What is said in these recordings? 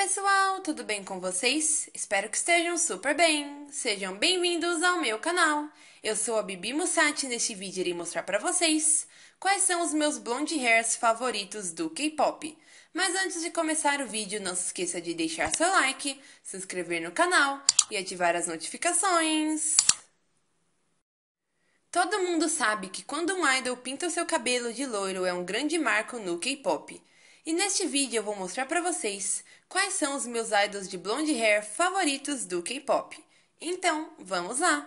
pessoal, tudo bem com vocês? Espero que estejam super bem. Sejam bem-vindos ao meu canal. Eu sou a Bibi Mussati e neste vídeo irei mostrar para vocês quais são os meus blonde hairs favoritos do K-pop. Mas antes de começar o vídeo, não se esqueça de deixar seu like, se inscrever no canal e ativar as notificações. Todo mundo sabe que quando um idol pinta o seu cabelo de loiro é um grande marco no K-pop. E neste vídeo eu vou mostrar para vocês quais são os meus idols de blonde hair favoritos do K-pop. Então, vamos lá!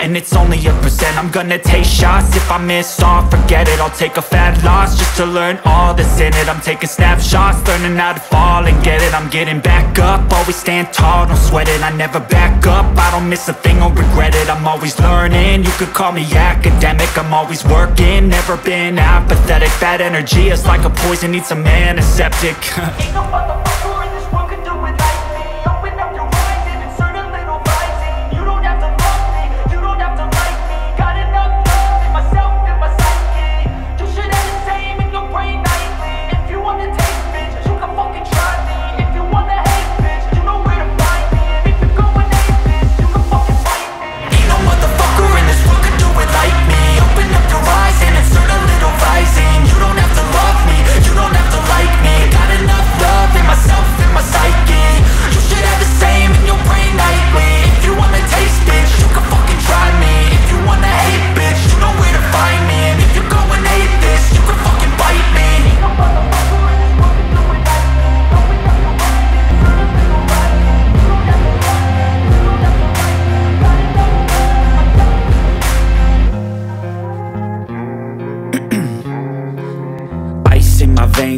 and it's only a percent. I'm gonna take shots. If I miss all Forget it, I'll take a fat loss Just to learn all that's in it. I'm taking snapshots, learning how to fall and get it. I'm getting back up, always stand tall, don't sweat it. I never back up, I don't miss a thing or regret it. I'm always learning, you could call me academic. I'm always working, never been apathetic. Bad energy is like a poison, needs a antiseptic. Ain't no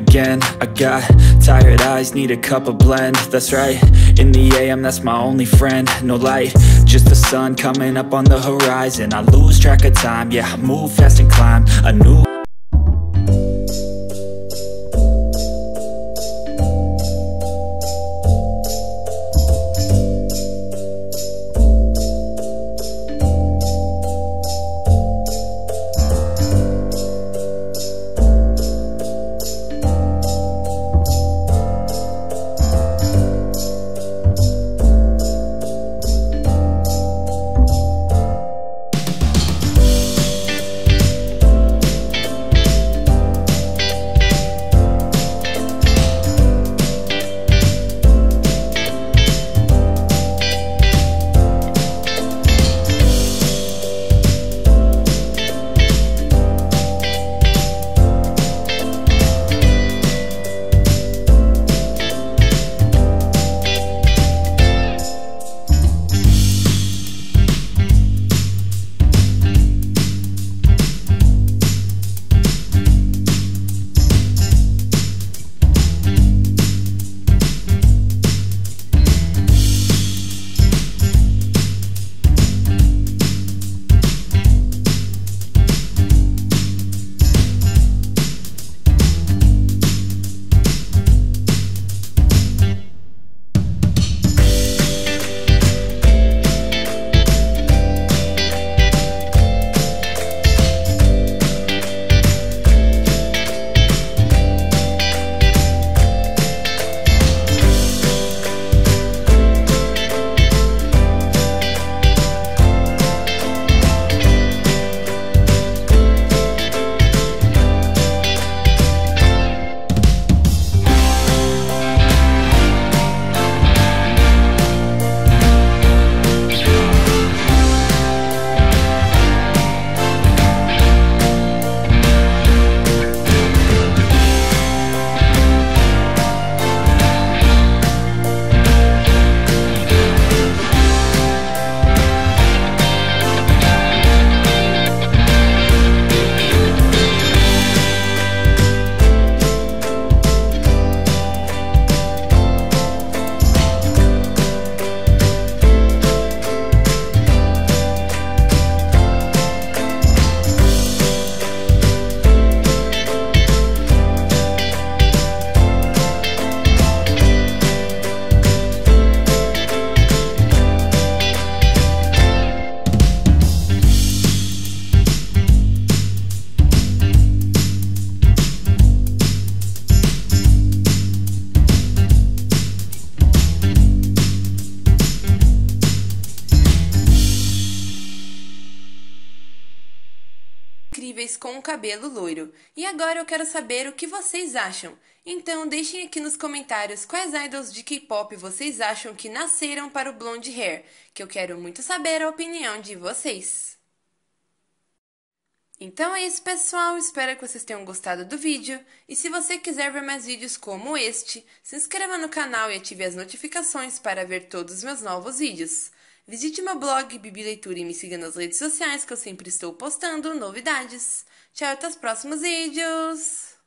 again. I got tired eyes, need a cup of blend. That's right, in the a.m. that's my only friend. No light, just the sun coming up on the horizon. I lose track of time, yeah, I move fast and climb. A new cabelo loiro. E agora eu quero saber o que vocês acham. Então deixem aqui nos comentários quais idols de K-pop vocês acham que nasceram para o blonde hair, que eu quero muito saber a opinião de vocês. Então é isso, pessoal. Espero que vocês tenham gostado do vídeo. E se você quiser ver mais vídeos como este, se inscreva no canal e ative as notificações para ver todos os meus novos vídeos. Visite meu blog Bibi Leitura e me siga nas redes sociais que eu sempre estou postando novidades. Tchau, até os próximos vídeos!